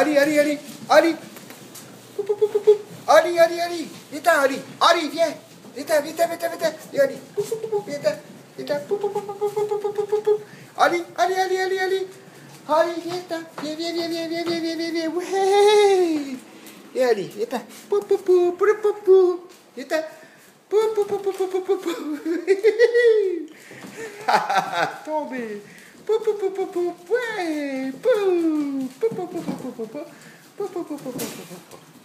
Ali, Ali, Ali, Ali. Pou, pou, pou. Ali, Ali, Ali. Viens, Ali. Ali, viens. Viens, viens, viens, viens. Viens, Ali. Ali, Ali, Ali, Ali, Ali. Ali, viens, viens, viens, viens, viens, viens, viens, viens, viens, viens. Ouais. Viens, Ali, viens. Pou, pou, pou, pou, pou, pou. Pou, pou, pou, pou, pou, pou, pou, pou. Tombé. Pou, pou, pou, pou, pou. Ouais. Pou. Pou, pou, pou, pou, pou, pou, pou. Pou, pou, pou,